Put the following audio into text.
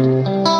Música